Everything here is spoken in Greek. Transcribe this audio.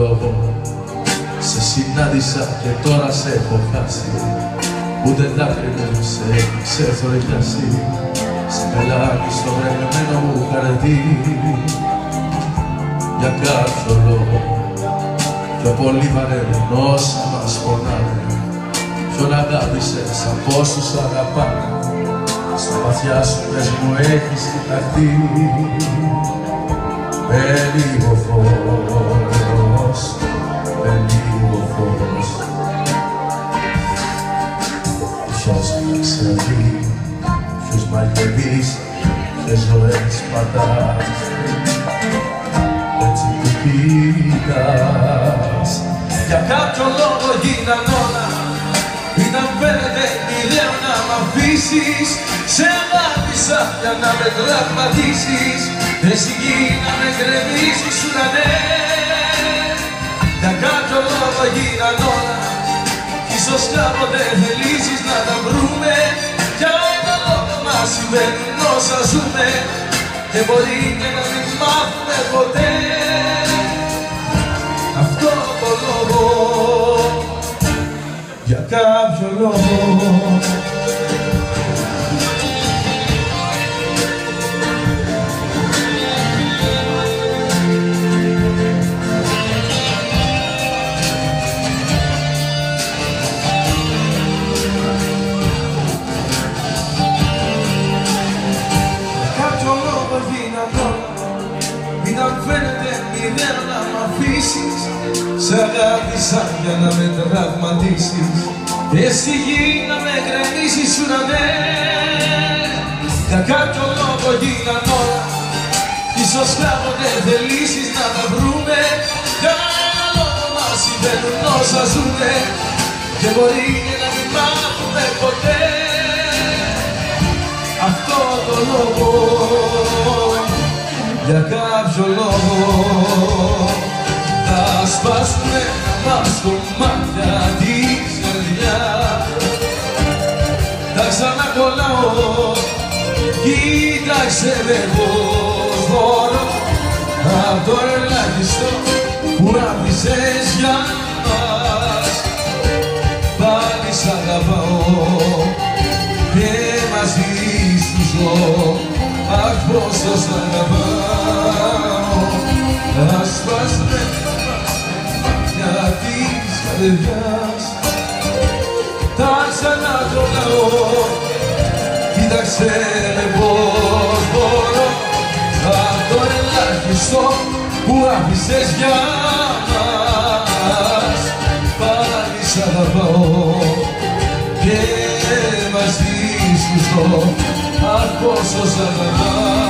κάποιο λόγο. Σε συνάντησα και τώρα σε έχω χάσει. Ούτε δάκρυ μου σε έχει ξεθοριάσει Σε πελάκι στο βρεγμένο μου χαρτί. Για κάποιο λόγο. Πιο πολύ βαραίνουν όσα μας πονάνε Ποιον αγάπησες από όσους αγαπάνε. Στα βαθιά σου πες μου έχεις κοιταχτεί. Με ποιος μαγεύεις, ποιες ζωές πατάς. Έτσι που κοιτάς Για κάποιο λόγο γίναν όλα. Ήταν φαίνεται ιδέα να μ' αφήσεις. Σε αγάπησα για να με τραυματίσεις. Εσύ γίνα με γκρεμίσεις ουρανέ Για μας συμβαίνουν όσα ζούμε. Και μπορεί και να μην μάθουμε ποτέ. Αυτό το λόγο για κάποιο λόγο Μην αν φαίνεται μηδέν να μ' αφήσεις. Σε αγάπησα για να με τραυματίσεις. Εσύ γη να με γκρεμίσεις ουρανέ Για κάποιο λόγο γίναν όλα. Ίσως κάποτε θελήσεις να τα βρούμε Για ένα λόγο μας συμβαίνουν όσα ζούμε Και μπορεί και να μην μάθουμε ποτέ. Αυτό το λόγο. Για κάποιο λόγο. Θα σπάσουμε μας κομμάτια της καρδιάς. Τα ξανακολλάω. Κοίταξε με πως μπορώ. Απ' το ελάχιστο που άφησες για μας. Πάλι σ' αγαπάω. Και μαζί σου ζω Αχ πόσο σ' αγαπάω Τα σπασμένα μάτια της καρδιάς Τα ξανακολλάω Κοίταξε με πως μπορώ. Απ' το ελάχιστο που άφησες για μας Πάλι σ' αγαπάω και μαζί σου ζω Αχ πόσο σ' αγαπάω